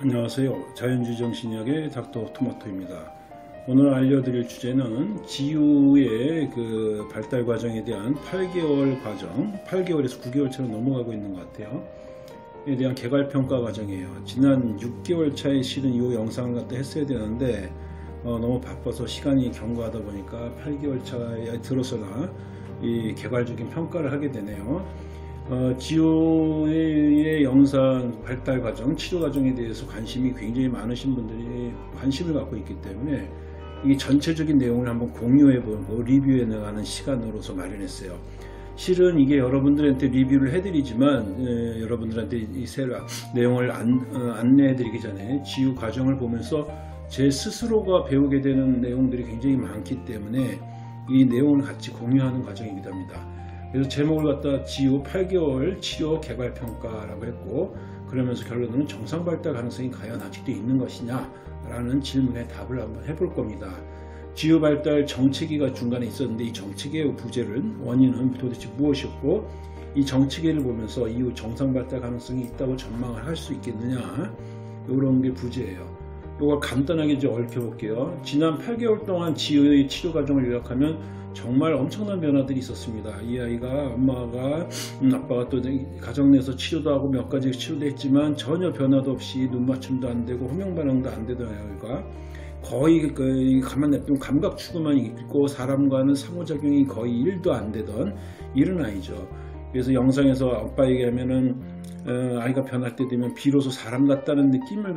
안녕하세요. 자연주의 정신의학의 닥터 토마토입니다. 오늘 알려드릴 주제는 지우의 그 발달 과정에 대한 8개월 과정, 8개월에서 9개월처럼 넘어가고 있는 것 같아요. 에 대한 개괄 평가 과정이에요. 지난 6개월 차에 실은 이 영상을 갖다 했어야 되는데 어, 너무 바빠서 시간이 경과하다 보니까 8개월 차에 들어서나 이 개괄적인 평가를 하게 되네요. 어, 지호의 영상 발달 과정, 치료 과정에 대해서 관심이 굉장히 많으신 분들이 관심을 갖고 있기 때문에 이 전체적인 내용을 한번 공유해보고 리뷰해 나가는 시간으로서 마련했어요. 실은 이게 여러분들한테 리뷰를 해드리지만 에, 여러분들한테 이 세라 내용을 안, 어, 안내해드리기 전에 지우 과정을 보면서 제 스스로가 배우게 되는 내용들이 굉장히 많기 때문에 이 내용을 같이 공유하는 과정이기도 합니다. 그래서 제목을 갖다 지우 8개월 치료 개발 평가라고 했고 그러면서 결론은 정상 발달 가능성이 과연 아직도 있는 것이냐 라는 질문에 답을 한번 해볼 겁니다. 지우 발달 정체기가 중간에 있었는데 이 정체기의 부재는 원인은 도대체 무엇이었고 이 정체기를 보면서 이후 정상 발달 가능성이 있다고 전망을 할 수 있겠느냐 이런 게 부재예요. 이걸 간단하게 이제 얽혀볼게요. 지난 8개월 동안 지우의 치료 과정을 요약하면 정말 엄청난 변화들이 있었습니다. 이 아이가 엄마가 음, 아빠가 또 가정 내에서 치료도 하고 몇 가지 치료도 했지만 전혀 변화도 없이 눈 맞춤도 안 되고 호명 반응도 안 되던 아이가 거의 그 가만 냅두면 감각 추구만 있고 사람과는 상호작용이 거의 1도 안 되던 이런 아이죠. 그래서 영상에서 아빠 얘기하면은 어, 아이가 변할 때 되면 비로소 사람 같다는 느낌을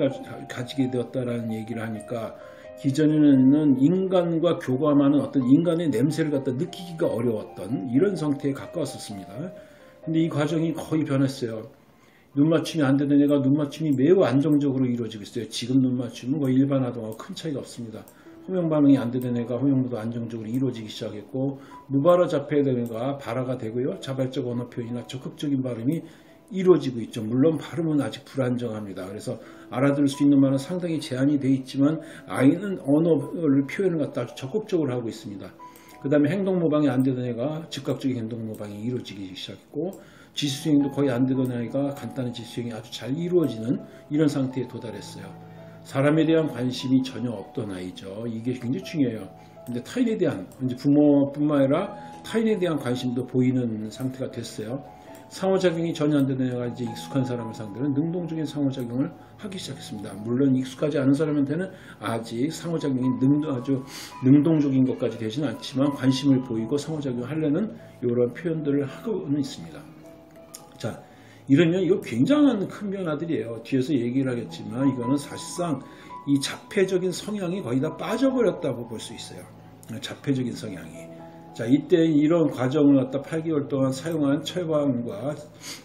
가, 지게 되었다라는 얘기를 하니까 기존에는 인간과 교감하는 어떤 인간의 냄새를 갖다 느끼기가 어려웠던 이런 상태에 가까웠었습니다. 근데 이 과정이 거의 변했어요. 눈 맞춤이 안 되는 애가 눈 맞춤이 매우 안정적으로 이루어지고 있어요. 지금 눈 맞춤은 거의 일반 아동하고 큰 차이가 없습니다. 호명 반응이 안 되는 애가 호명도 안정적으로 이루어지기 시작했고 무발화 자폐 되는 애가 발화가 되고요. 자발적 언어 표현이나 적극적인 발음이 이루어지고 있죠. 물론 발음은 아직 불안정합니다. 그래서 알아들을 수 있는 말은 상당히 제한이 되어 있지만 아이는 언어를 표현을 갖다 아주 적극적으로 하고 있습니다. 그 다음에 행동 모방이 안 되던 애가 즉각적인 행동 모방이 이루어지기 시작했고 지수 수행도 거의 안 되던 아이가 간단한 지수 수행이 아주 잘 이루어지는 이런 상태에 도달했어요. 사람에 대한 관심이 전혀 없던 아이죠. 이게 굉장히 중요해요. 근데 타인에 대한 이제 부모뿐만 아니라 타인에 대한 관심도 보이는 상태가 됐어요. 상호작용이 전혀 안 되는 애가 이제 익숙한 사람을 상대로 능동적인 상호작용을 하기 시작했습니다. 물론 익숙하지 않은 사람한테는 아직 상호작용이 능, 아주 능동적인 것까지 되지는 않지만 관심을 보이고 상호작용 하려는 이런 표현들을 하고는 있습니다. 자, 이러면 이거 굉장한 큰 변화들이에요. 뒤에서 얘기를 하겠지만 이거는 사실상 이 자폐적인 성향이 거의 다 빠져버렸다고 볼 수 있어요. 자폐적인 성향이. 자, 이때 이런 과정을 갖다 8개월 동안 사용한 처방과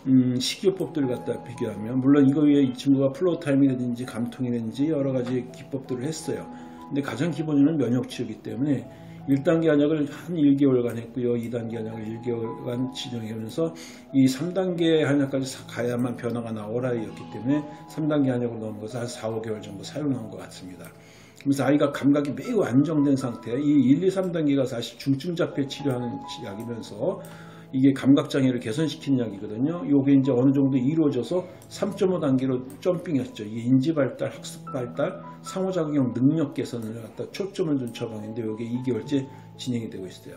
음, 식이요법들을 갖다 비교하면 물론 이거 위에 이 친구가 floortime이라든지 감통이라든지 여러 가지 기법들을 했어요. 근데 가장 기본은 면역치료이기 때문에 1단계 한약을 한 1개월간 했고요. 2단계 한약을 1개월간 진행하면서 이 3단계 한약까지 가야만 변화가 나올 아이였기 때문에 3단계 한약으로 넘어가서 한 4, 5개월 정도 사용한 것 같습니다. 그래서 아이가 감각이 매우 안정된 상태, 이 1, 2, 3단계가 사실 중증자폐 치료하는 약이면서 이게 감각장애를 개선시키는 약이거든요. 이게 이제 어느 정도 이루어져서 3.5 단계로 점핑했죠. 이게 인지발달, 학습발달, 상호작용 능력 개선을 갖다 초점을 둔 처방인데 이게 2개월째 진행이 되고 있어요.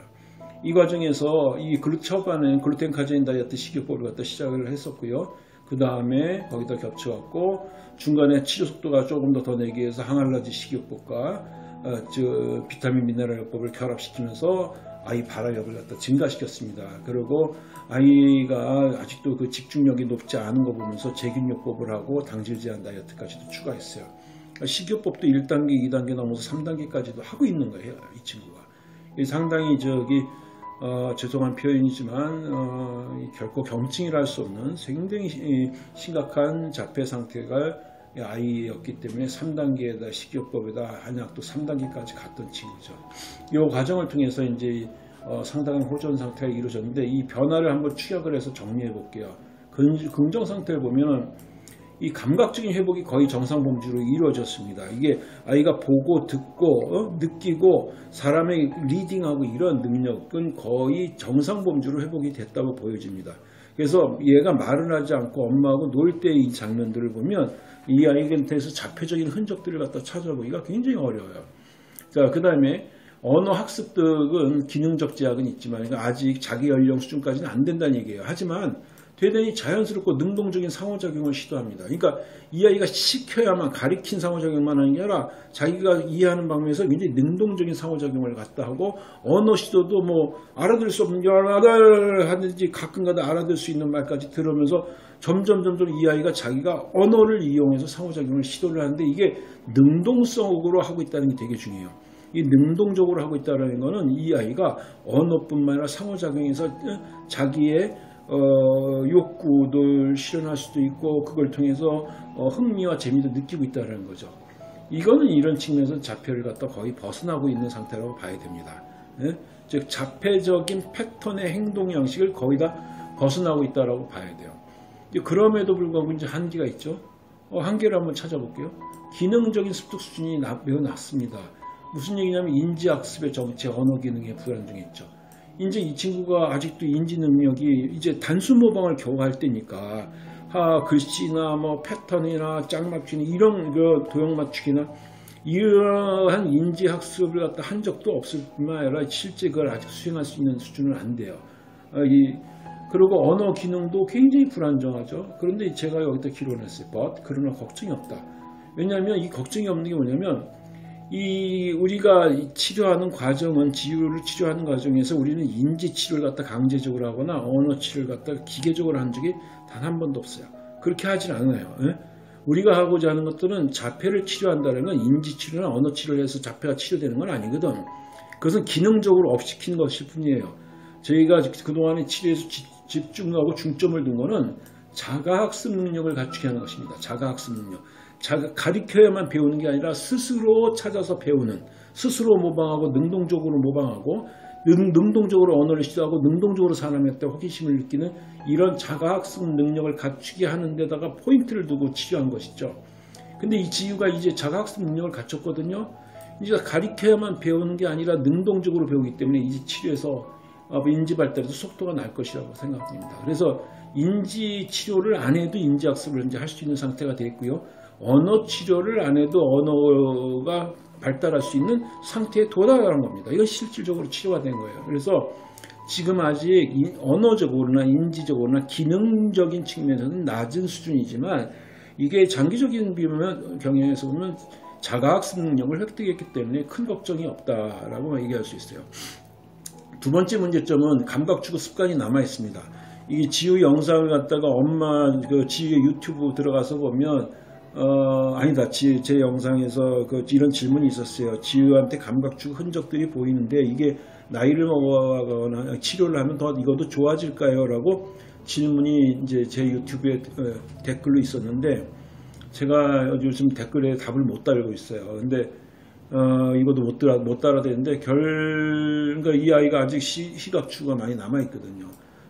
이 과정에서 이 글루 처반은 글루텐 카제인 다이어트 식이요법을 갖다 시작을 했었고요. 그 다음에 거기다 겹쳐갖고 중간에 치료 속도가 조금 더 더 내기 위해서 항알러지 식이요법과 어, 저 비타민 미네랄요법을 결합시키면서 아이 발화력을 갖다 증가시켰습니다. 그리고 아이가 아직도 그 집중력이 높지 않은 거 보면서 제균요법을 하고 당질 제한 다이어트까지도 추가했어요. 그러니까 식이요법도 1단계, 2단계 넘어서 3단계까지도 하고 있는 거예요. 이 친구가. 상당히 저기 어, 죄송한 표현이지만 어, 결코 경증이라 할 수 없는 굉장히 심각한 자폐 상태가 아이였기 때문에 3단계에다 식이요법에다 한약도 3단계까지 갔던 친구죠. 이 과정을 통해서 이제 어, 상당한 호전 상태가 이루어졌는데 이 변화를 한번 추격을 해서 정리해 볼게요. 긍정 상태를 보면 이 감각적인 회복이 거의 정상 범주로 이루어졌습니다. 이게 아이가 보고 듣고 어? 느끼고 사람의 리딩하고 이런 능력은 거의 정상 범주로 회복이 됐다고 보여집니다. 그래서 얘가 말을 하지 않고 엄마하고 놀 때 이 장면들을 보면 이 아이한테서 자폐적인 흔적들을 갖다 찾아보기가 굉장히 어려워요. 자, 그 다음에 언어 학습 등은 기능적 제약은 있지만 그러니까 아직 자기 연령 수준까지는 안 된다는 얘기예요. 하지만 대단히 자연스럽고 능동적인 상호작용을 시도합니다. 그러니까 이 아이가 시켜야만 가리킨 상호작용만 하는 게 아니라 자기가 이해하는 방면에서 굉장히 능동적인 상호작용을 갖다 하고 언어 시도도 뭐 알아들 수 없는 알아들 하든지 가끔가다 알아들 수 있는 말까지 들으면서 점점 점점 이 아이가 자기가 언어를 이용해서 상호작용을 시도를 하는데 이게 능동성으로 하고 있다는 게 되게 중요해요. 이 능동적으로 하고 있다는 것은 이 아이가 언어뿐만 아니라 상호작용에서 자기의 어, 욕구를 실현할 수도 있고 그걸 통해서 어, 흥미와 재미도 느끼고 있다는 거죠. 이거는 이런 측면에서 자폐를 갖다 거의 벗어나고 있는 상태라고 봐야 됩니다. 예? 즉 자폐적인 패턴의 행동 양식을 거의 다 벗어나고 있다고 봐야 돼요. 그럼에도 불구하고 이제 한계가 있죠. 어, 한계를 한번 찾아볼게요. 기능적인 습득 수준이 매우 낮습니다. 무슨 얘기냐면 인지학습의 정체, 언어 기능의 불안정이 있죠. 이제 이 친구가 아직도 인지 능력이 이제 단순 모방을 겨우 할 때니까 아, 글씨나 뭐 패턴이나 짝 맞추기 이런 그 도형 맞추기나 이러한 인지 학습을 갖다 한 적도 없을 뿐만 아니라 실제 그걸 아직 수행할 수 있는 수준은 안 돼요. 아, 이, 그리고 언어 기능도 굉장히 불안정하죠. 그런데 제가 여기다 기록했어요. but 그러나 걱정이 없다. 왜냐하면 이 걱정이 없는 게 뭐냐면 이 우리가 치료하는 과정은 지유를 치료하는 과정에서 우리는 인지 치료를 갖다 강제적으로 하거나 언어 치료를 갖다 기계적으로 한 적이 단 한 번도 없어요. 그렇게 하진 않아요. 에? 우리가 하고자 하는 것들은 자폐를 치료한다는 건 인지 치료나 언어 치료를 해서 자폐가 치료되는 건 아니거든. 그것은 기능적으로 업시킨 것일 뿐이에요. 저희가 그동안에 치료에서 집중하고 중점을 둔 거는 자가학습 능력을 갖추게 하는 것입니다. 자가학습 능력. 자가 가리켜야만 배우는 게 아니라 스스로 찾아서 배우는 스스로 모방하고 능동적으로 모방하고 능, 능동적으로 언어를 시도하고 능동적으로 사람한테 호기심을 느끼는 이런 자가학습 능력을 갖추게 하는 데다가 포인트를 두고 치료한 것이죠. 근데 이 지유가 이제 자가학습 능력을 갖췄거든요. 이제 가리켜야만 배우는 게 아니라 능동적으로 배우기 때문에 이제 치료에서 인지 발달에도 속도가 날 것이라고 생각됩니다. 그래서 인지 치료를 안 해도 인지 학습을 이제 할 수 있는 상태가 되었고요. 언어 치료를 안 해도 언어가 발달할 수 있는 상태에 도달하는 겁니다. 이건 실질적으로 치료가 된 거예요. 그래서 지금 아직 언어적으로나 인지적으로나 기능적인 측면에서는 낮은 수준이지만 이게 장기적인 경향에서 보면 자가학습 능력을 획득했기 때문에 큰 걱정이 없다라고 얘기할 수 있어요. 두 번째 문제점은 감각 추구 습관이 남아 있습니다. 이 지우 영상을 갖다가 엄마 그 지우의 유튜브 들어가서 보면 어, 아니다. 지, 제 영상에서 그 이런 질문이 있었어요. 지우한테 감각축 흔적들이 보이는데 이게 나이를 먹어가거나 치료를 하면 더 이것도 좋아질까요? 라고 질문이 이제 제 유튜브에 어, 댓글로 있었는데 제가 요즘 댓글에 답을 못 달고 있어요. 근데 어, 이것도 못, 따라, 못 따라대는데 결, 그러니까 이 아이가 아직 시, 시각추가 많이 남아있거든요.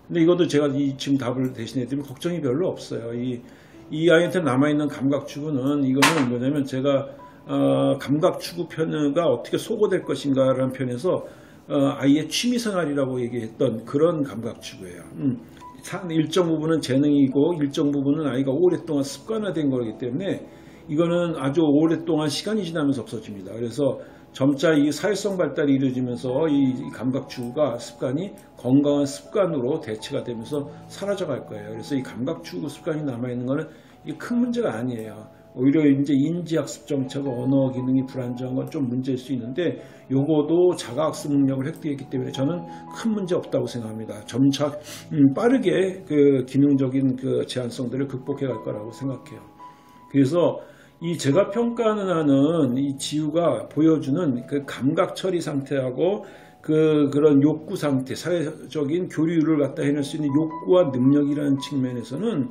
근데 이것도 제가 이 지금 답을 대신해드리면 걱정이 별로 없어요. 이, 이 아이한테 남아있는 감각 추구는 이거는 뭐냐면 제가 어, 감각 추구 편가 어떻게 소거될 것인가 라는 편에서 어, 아이의 취미생활이라고 얘기했던 그런 감각 추구예요. 음, 일정 부분은 재능이고 일정 부분은 아이가 오랫동안 습관화된 거기 때문에 이거는 아주 오랫동안 시간이 지나면서 없어집니다. 그래서 점차 이 사회성 발달이 이루어지면서 이 감각 추구가 습관이 건강한 습관으로 대체가 되면서 사라져 갈 거예요. 그래서 이 감각 추구 습관이 남아 있는 거는 이게 큰 문제가 아니에요. 오히려 이제 인지학습 정체가 언어 기능이 불안정한 건 좀 문제일 수 있는데 요거도 자가학습 능력을 획득했기 때문에 저는 큰 문제 없다고 생각합니다. 점차 음, 빠르게 그 기능적인 그 제한성들을 극복해 갈 거라고 생각해요. 그래서 이 제가 평가는 하는 이 지우가 보여주는 그 감각 처리 상태하고 그 그런 욕구 상태, 사회적인 교류를 갖다 해낼 수 있는 욕구와 능력이라는 측면에서는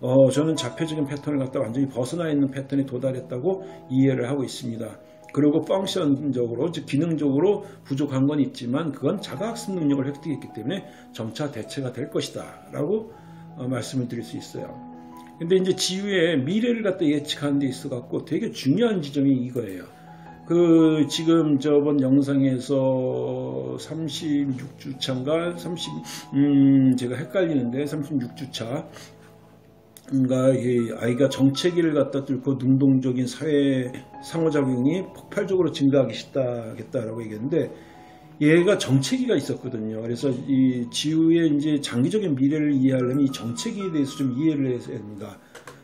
어, 저는 자폐적인 패턴을 갖다 완전히 벗어나 있는 패턴에 도달했다고 이해를 하고 있습니다. 그리고 펑션적으로, 즉 기능적으로 부족한 건 있지만 그건 자가학습 능력을 획득했기 때문에 점차 대체가 될 것이다 라고 어, 말씀을 드릴 수 있어요. 근데 이제 지우의 미래를 갖다 예측하는 데 있어 갖고 되게 중요한 지점이 이거예요. 그 지금 저번 영상에서 36주차인가 30, 음 제가 헷갈리는데 36주차 그러니까 이 아이가 정체기를 갖다 뚫고 능동적인 사회 상호작용이 폭발적으로 증가하기 쉽다겠다라고 얘기했는데 얘가 정체기가 있었거든요. 그래서 이 지우의 이제 장기적인 미래를 이해하려면 이 정체기에 대해서 좀 이해를 해야 됩니다.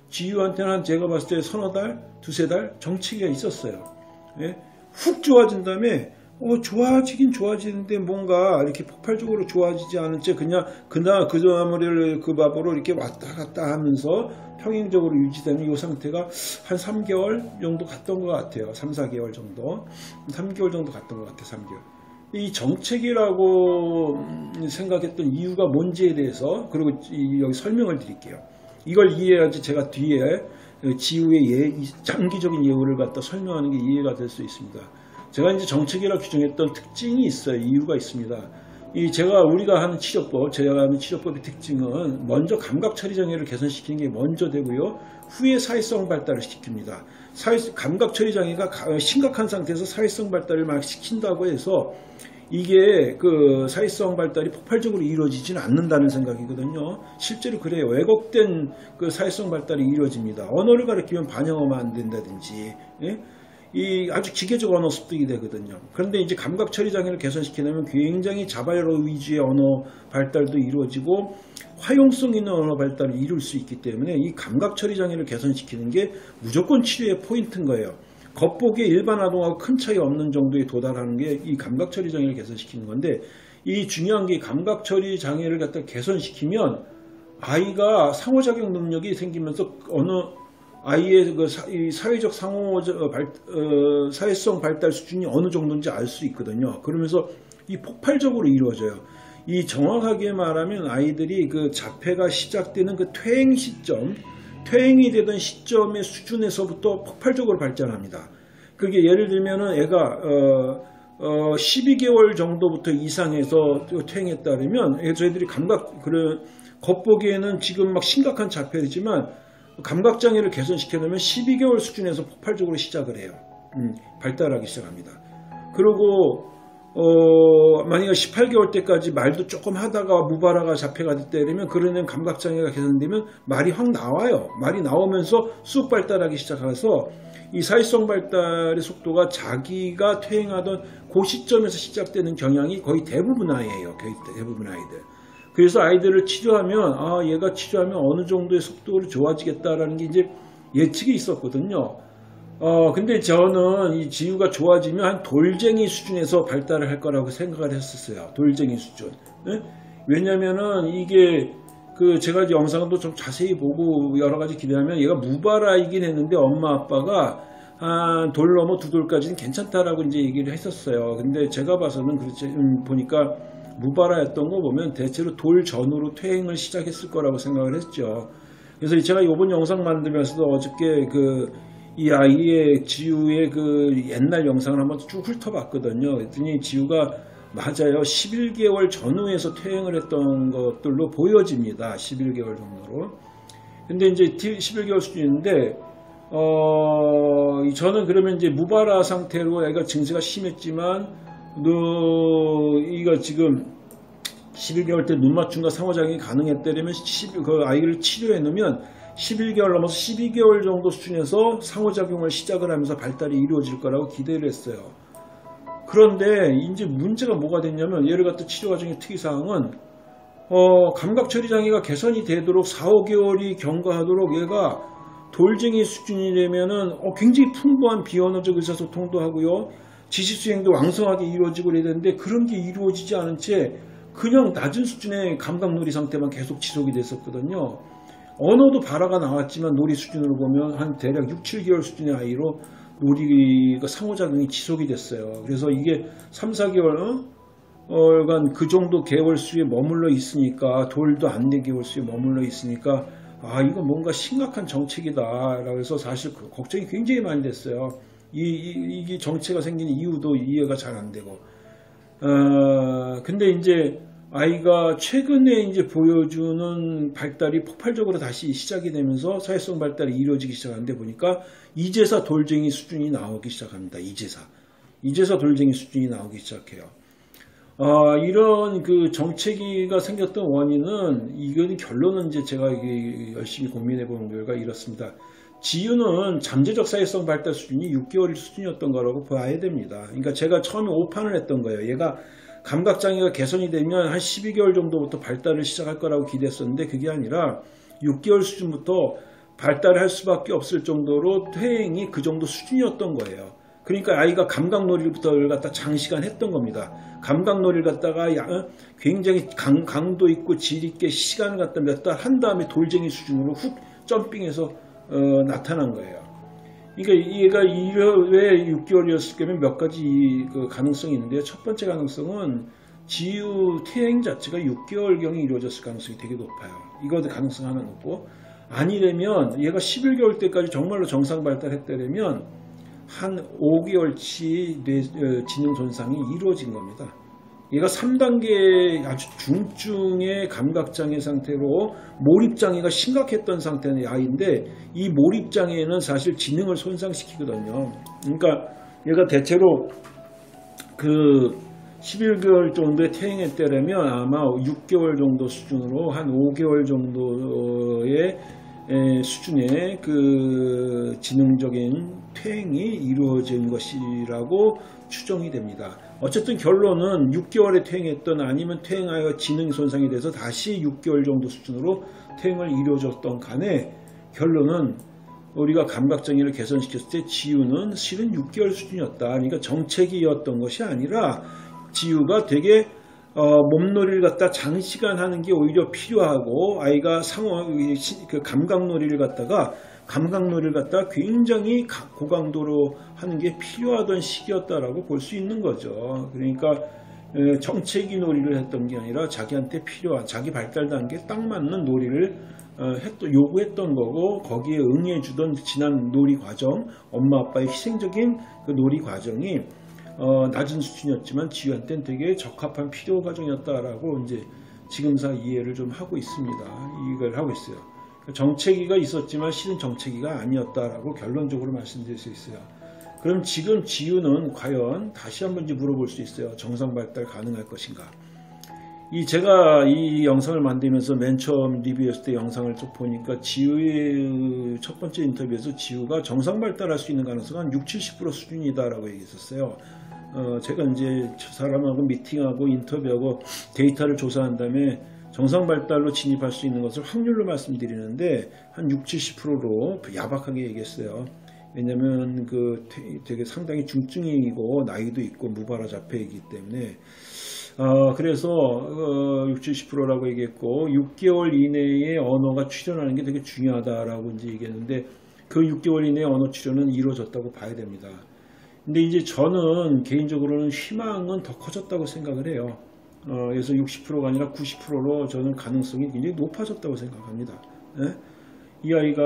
지우한테는 한 제가 봤을 때 서너 달, 두세 달 정체기가 있었어요. 예? 훅 좋아진 다음에 어, 좋아지긴 좋아지는데 뭔가 이렇게 폭발적으로 좋아지지 않은 채 그냥 그나 그 나무를 그 밥으로 이렇게 왔다 갔다 하면서 평행적으로 유지되는 이 상태가 한 3개월 정도 갔던 것 같아요. 3, 4개월 정도. 3개월 정도 갔던 것 같아요. 3개월. 이 정책이라고 생각했던 이유가 뭔지에 대해서 그리고 여기 설명을 드릴게요. 이걸 이해해야지 제가 뒤에 지우의 예, 장기적인 예우를 갖다 설명하는 게 이해가 될 수 있습니다. 제가 이제 정책이라 규정했던 특징이 있어요. 이유가 있습니다. 이 제가 우리가 하는 치료법, 제가 하는 치료법의 특징은 먼저 감각 처리 장애를 개선시키는 게 먼저 되고요. 후에 사회성 발달을 시킵니다. 사회, 감각 처리 장애가 심각한 상태에서 사회성 발달을 막 시킨다고 해서 이게 그 사회성 발달이 폭발적으로 이루어지지는 않는다는 생각이거든요. 실제로 그래요. 왜곡된 그 사회성 발달이 이루어집니다. 언어를 가르치면 반영하면 안 된다든지, 예? 이 아주 기계적 언어 습득이 되거든요. 그런데 이제 감각 처리 장애를 개선시키려면 굉장히 자발로 위주의 언어 발달도 이루어지고 화용성 있는 언어 발달을 이룰 수 있기 때문에 이 감각 처리 장애를 개선시키는 게 무조건 치료의 포인트인 거예요. 겉보기에 일반 아동하고 큰 차이 없는 정도에 도달하는 게 이 감각 처리 장애를 개선시키는 건데 이 중요한 게 감각 처리 장애를 갖다 개선시키면 아이가 상호작용 능력이 생기면서 어느 아이의 그 사 회적 상호 발, 어, 사회성 발달 수준이 어느 정도인지 알 수 있거든요. 그러면서 이 폭발적으로 이루어져요. 이 정확하게 말하면 아이들이 그 자폐가 시작되는 그 퇴행 시점, 퇴행이 되던 시점의 수준에서부터 폭발적으로 발전합니다. 그게 예를 들면은 애가 어, 어 12개월 정도부터 이상해서 퇴행에 따르면 저희들이 감각 그런 겉보기에는 지금 막 심각한 자폐이지만 감각장애를 개선시켜 놓으면 12개월 수준에서 폭발적으로 시작을 해요. 음, 발달하기 시작합니다. 그리고 어, 만약에 18개월 때까지 말도 조금 하다가 무발화가 자폐가 됐다 이러면 그러면 감각장애가 개선되면 말이 확 나와요. 말이 나오면서 쑥 발달하기 시작해서 이 사회성 발달의 속도가 자기가 퇴행하던 그 시점에서 시작되는 경향이 거의 대부분 아이예요. 거의 대부분 아이들. 그래서 아이들을 치료하면 아 얘가 치료하면 어느 정도의 속도로 좋아지겠다라는 게 이제 예측이 있었거든요. 어 근데 저는 이 지유가 좋아지면 한 돌쟁이 수준에서 발달을 할 거라고 생각을 했었어요. 돌쟁이 수준. 네? 왜냐면은 이게 그 제가 영상도 좀 자세히 보고 여러 가지 기대하면 얘가 무발아이긴 했는데 엄마 아빠가 한 돌 넘어 두 돌까지는 괜찮다라고 이제 얘기를 했었어요. 근데 제가 봐서는 그렇지 음, 보니까 무발화였던 거 보면 대체로 돌 전후로 퇴행을 시작했을 거라고 생각을 했죠. 그래서 제가 이번 영상 만들면서도 어저께 그 이 아이의 지우의 그 옛날 영상을 한번 쭉 훑어봤거든요. 그랬더니 지우가 맞아요. 11개월 전후에서 퇴행을 했던 것들로 보여집니다. 11개월 정도로. 근데 이제 11개월 수준인데, 어, 저는 그러면 이제 무발화 상태로 애가 증세가 심했지만, 너 이거 지금 11개월 때 눈 맞춤과 상호작용이 가능했다면 10, 그 아이를 치료해 놓으면 11개월 넘어서 12개월 정도 수준에서 상호작용을 시작을 하면서 발달이 이루어질 거라고 기대를 했어요. 그런데 이제 문제가 뭐가 됐냐면 얘를 갖다 치료 과정의 특이사항은 어, 감각 처리 장애가 개선이 되도록 4, 5개월이 경과하도록 얘가 돌쟁이 수준이 되면은 어, 굉장히 풍부한 비언어적 의사소통도 하고요. 지시수행도 왕성하게 이루어지고 그래야 되는데 그런 게 이루어지지 않은 채 그냥 낮은 수준의 감각놀이 상태만 계속 지속이 됐었거든요. 언어도 발화가 나왔지만 놀이 수준으로 보면 한 대략 6, 7개월 수준의 아이로 놀이가 상호작용이 지속이 됐어요. 그래서 이게 3, 4개월 어? 간그 정도 개월 수에 머물러 있으니까 돌도 안 된 개월 수에 머물러 있으니까 아 이거 뭔가 심각한 정책이다. 그래서 사실 그 걱정이 굉장히 많이 됐어요. 이, 이, 이 정체가 생긴 이유도 이해가 잘 안 되고. 어, 근데 이제, 아이가 최근에 이제 보여주는 발달이 폭발적으로 다시 시작이 되면서 사회성 발달이 이루어지기 시작하는데 보니까 이제사 돌쟁이 수준이 나오기 시작합니다. 이제사. 이제사 돌쟁이 수준이 나오기 시작해요. 아, 이런 그 정체기가 생겼던 원인은 이건 결론은 이제 제가 열심히 고민해 본 결과 이렇습니다. 지유는 잠재적 사회성 발달 수준이 6개월 수준이었던 거라고 봐야 됩니다. 그러니까 제가 처음에 오판을 했던 거예요. 얘가 감각장애가 개선이 되면 한 12개월 정도부터 발달을 시작할 거라고 기대했었는데 그게 아니라 6개월 수준부터 발달을 할 수밖에 없을 정도로 퇴행이 그 정도 수준이었던 거예요. 그러니까 아이가 감각놀이부터 갖다 장시간 했던 겁니다. 감각놀이를 갖다가 어, 굉장히 강, 강도 있고 질 있게 시간을 갖다 몇 달 한 다음에 돌쟁이 수준으로 훅 점핑해서 어, 나타난 거예요. 그러니까 얘가 1회 6개월이었을 경우에 몇 가지 그 가능성이 있는데요. 첫 번째 가능성은 지유 퇴행 자체가 6개월경에 이루어졌을 가능성이 되게 높아요. 이것도 가능성 하나 높고 아니려면 얘가 11개월 때까지 정말로 정상 발달했다면 한 5개월치 뇌, 어, 지능 손상이 이루어진 겁니다. 얘가 3단계 아주 중증의 감각장애 상태로 몰입장애가 심각했던 상태의 아이인데 이 몰입장애는 사실 지능을 손상시키거든요. 그러니까 얘가 대체로 그 11개월 정도에 퇴행했다면 아마 6개월 정도 수준으로 한 5개월 정도의 수준의 그 지능적인 퇴행이 이루어진 것이라고 추정이 됩니다. 어쨌든 결론은 6개월에 퇴행했던 아니면 퇴행하여 지능 손상이 돼서 다시 6개월 정도 수준으로 퇴행을 이루어졌던 간에 결론은 우리가 감각장애를 개선시켰을 때 지유는 실은 6개월 수준이었다. 그러니까 정책이었던 것이 아니라 지유가 되게 어, 몸놀이를 갖다 장시간 하는 게 오히려 필요하고 아이가 상어 그 감각놀이를 갖다가 감각놀이를 갖다 굉장히 고강도로 하는 게 필요하던 시기였다라고 볼 수 있는 거죠. 그러니까 정체기 놀이를 했던 게 아니라 자기한테 필요한 자기 발달 단계에 딱 맞는 놀이를 어, 했던, 요구했던 거고 거기에 응해주던 지난 놀이 과정 엄마 아빠의 희생적인 그 놀이 과정이 어, 낮은 수준이었지만 지우한테는 되게 적합한 필요 과정이었다라고 이제 지금사 이해를 좀 하고 있습니다. 이걸 하고 있어요. 정체기가 있었지만 실은 정체기가 아니었다라고 결론적으로 말씀드릴 수 있어요. 그럼 지금 지우는 과연 다시 한번 물어볼 수 있어요. 정상 발달 가능할 것인가? 이 제가 이 영상을 만들면서 맨 처음 리뷰했을 때 영상을 쭉 보니까 지우의 첫 번째 인터뷰에서 지우가 정상 발달할 수 있는 가능성은 한 6, 70% 수준이다라고 얘기했었어요. 어, 제가 이제 사람하고 미팅하고 인터뷰하고 데이터를 조사한 다음에 정상 발달로 진입할 수 있는 것을 확률로 말씀드리는데 한 6, 70%로 야박하게 얘기했어요. 왜냐면 그 되게 상당히 중증이고 나이도 있고 무발화 자폐이기 때문에 어, 그래서 어, 6, 70%라고 얘기했고 6개월 이내에 언어가 출현하는 게 되게 중요하다라고 이제 얘기했는데 그 6개월 이내에 언어 출현은 이루어졌다고 봐야 됩니다. 근데 이제 저는 개인적으로는 희망은 더 커졌다고 생각을 해요. 어, 그래서 60%가 아니라 90%로 저는 가능성이 굉장히 높아졌다고 생각합니다. 예? 이 아이가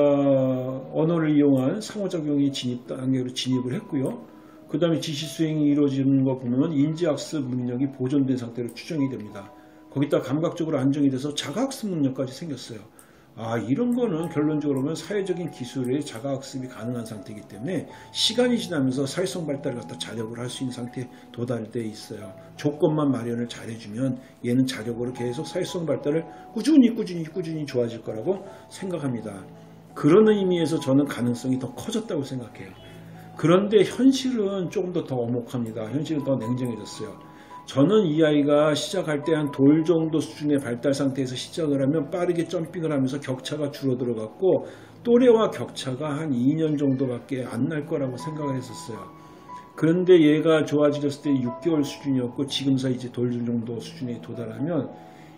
언어를 이용한 상호작용이 진입 단계로 진입을 했고요. 그 다음에 지시 수행이 이루어지는 거 보면 인지학습 능력이 보존된 상태로 추정이 됩니다. 거기다 감각적으로 안정이 돼서 자가학습 능력까지 생겼어요. 아 이런 거는 결론적으로 보면 사회적인 기술의 자가학습이 가능한 상태이기 때문에 시간이 지나면서 사회성 발달을 갖다 자력을 할 수 있는 상태에 도달돼 있어요. 조건만 마련을 잘해주면 얘는 자력으로 계속 사회성 발달을 꾸준히 꾸준히 꾸준히 좋아질 거라고 생각합니다. 그런 의미에서 저는 가능성이 더 커졌다고 생각해요. 그런데 현실은 조금 더더 엄혹합니다. 현실은 더 냉정해졌어요. 저는 이 아이가 시작할 때 한 돌 정도 수준의 발달 상태에서 시작을 하면 빠르게 점핑을 하면서 격차가 줄어들어 갔고 또래와 격차가 한 2년 정도밖에 안 날 거라고 생각을 했었어요. 그런데 얘가 좋아지셨을 때 6개월 수준이었고 지금서 이제 돌 정도 수준에 도달하면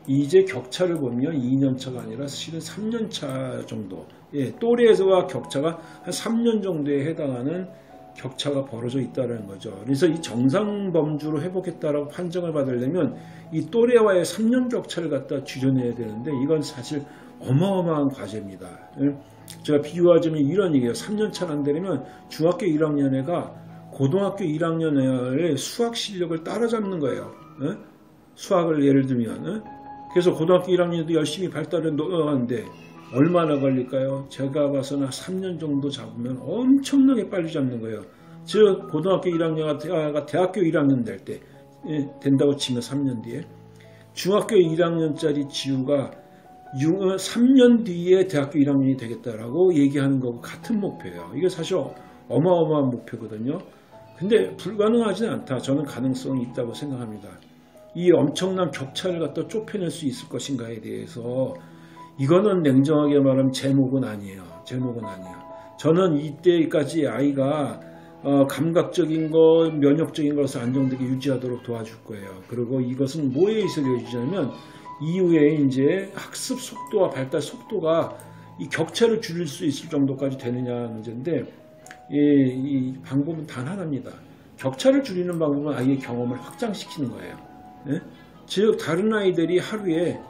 이제 격차를 보면 2년 차가 아니라 실은 3년 차 정도. 예, 또래에서와 격차가 한 3년 정도에 해당하는 격차가 벌어져 있다는 거죠. 그래서 이 정상 범주로 회복했다라고 판정을 받으려면 이 또래와의 3년 격차를 갖다 줄여내야 되는데 이건 사실 어마어마한 과제입니다. 예? 제가 비유하자면 이런 얘기예요. 3년 차를 안 되려면 중학교 1학년 애가 고등학교 1학년 애의 수학 실력을 따라잡는 거예요. 예? 수학을 예를 들면 어? 그래서 고등학교 1학년도 열심히 발달을 놓았는데 얼마나 걸릴까요? 제가 봐서는 3년 정도 잡으면 엄청나게 빨리 잡는 거예요. 즉 고등학교 1학년가 대학교 1학년 될 때 된다고 치면 3년 뒤에 중학교 1학년짜리 지우가 3년 뒤에 대학교 1학년이 되겠다라고 얘기하는 거고 같은 목표예요. 이게 사실 어마어마한 목표거든요. 근데 불가능하지는 않다. 저는 가능성이 있다고 생각합니다. 이 엄청난 격차를 갖다 좁혀낼 수 있을 것인가에 대해서 이거는 냉정하게 말하면 제목은 아니에요. 제목은 아니에요. 저는 이때까지 아이가 어, 감각적인 것, 면역적인 것을 안정되게 유지하도록 도와줄 거예요. 그리고 이것은 뭐에 있어 유지하냐면 이후에 이제 학습 속도와 발달 속도가 이 격차를 줄일 수 있을 정도까지 되느냐 문제인데 이, 이 방법은 단 하나입니다. 격차를 줄이는 방법은 아이의 경험을 확장시키는 거예요. 예? 즉 다른 아이들이 하루에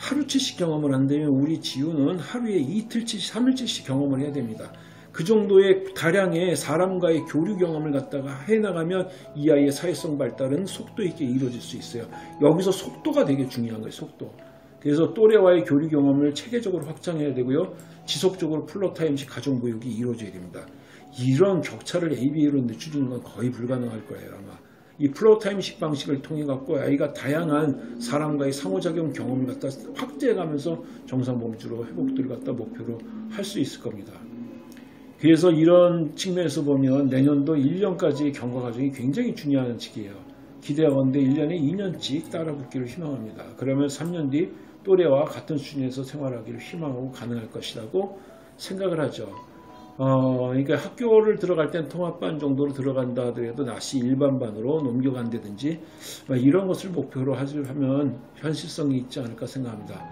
하루치씩 경험을 한다면 우리 지우는 하루에 이틀치씩 삼일치씩 경험을 해야 됩니다. 그 정도의 다량의 사람과의 교류 경험을 갖다가 해나가면 이 아이의 사회성 발달은 속도 있게 이루어질 수 있어요. 여기서 속도가 되게 중요한 거예요. 속도. 그래서 또래와의 교류 경험을 체계적으로 확장해야 되고요. 지속적으로 floortime식 가정보육이 이루어져야 됩니다. 이런 격차를 ABA로 늦추는 건 거의 불가능할 거예요. 아마. 이 floortime식 방식을 통해 갖고 아이가 다양한 사람과의 상호작용 경험을 갖다 확대해 가면서 정상 범주로 회복들을 갖다 목표로 할 수 있을 겁니다. 그래서 이런 측면에서 보면 내년도 1년까지 경과 과정이 굉장히 중요한 시기예요. 기대하건대 1년에 2년씩 따라붙기를 희망합니다. 그러면 3년 뒤 또래와 같은 수준에서 생활하기를 희망하고 가능할 것이라고 생각을 하죠. 어, 그러니까 학교를 들어갈 땐 통합반 정도로 들어간다 하더라도 다시 일반반으로 넘겨간다든지 이런 것을 목표로 하면 현실성이 있지 않을까 생각합니다.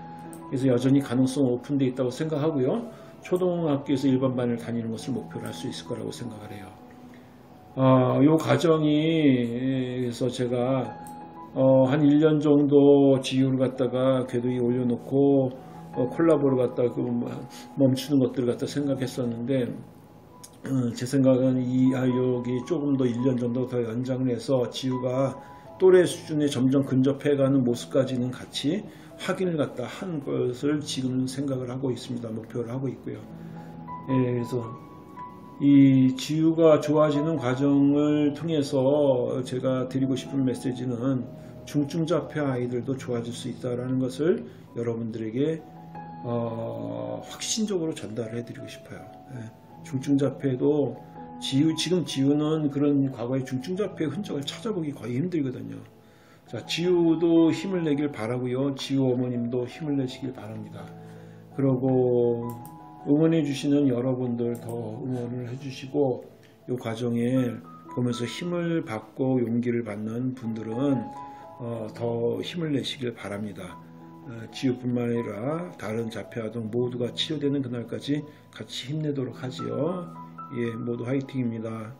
그래서 여전히 가능성 오픈되어 있다고 생각하고요. 초등학교에서 일반반을 다니는 것을 목표로 할 수 있을 거라고 생각을 해요. 어, 요 과정이, 서 제가, 어, 한 1년 정도 지유를 갖다가 궤도에 올려놓고, 어, 콜라보를 갖다가 그 멈추는 것들을 갖다 생각했었는데, 어, 제 생각은 이 아이역이 조금 더 1년 정도 더 연장을 해서 지유가 또래 수준에 점점 근접해가는 모습까지는 같이 확인을 갖다 한 것을 지금 생각을 하고 있습니다. 목표를 하고 있고요. 예, 그래서 이 지유가 좋아지는 과정을 통해서 제가 드리고 싶은 메시지는 중증 자폐 아이들도 좋아질 수 있다는 것을 여러분들에게 어, 확신적으로 전달해 드리고 싶어요. 예, 중증자폐도 지유, 지금 지유는 그런 과거의 중증자폐의 흔적을 찾아보기 거의 힘들거든요. 자, 지우도 힘을 내길 바라고요. 지우 어머님도 힘을 내시길 바랍니다. 그리고 응원해 주시는 여러분들 더 응원을 해 주시고 이 과정에 보면서 힘을 받고 용기를 받는 분들은 어, 더 힘을 내시길 바랍니다. 어, 지우뿐만 아니라 다른 자폐 아동 모두가 치료되는 그날까지 같이 힘내도록 하지요. 예, 모두 화이팅입니다.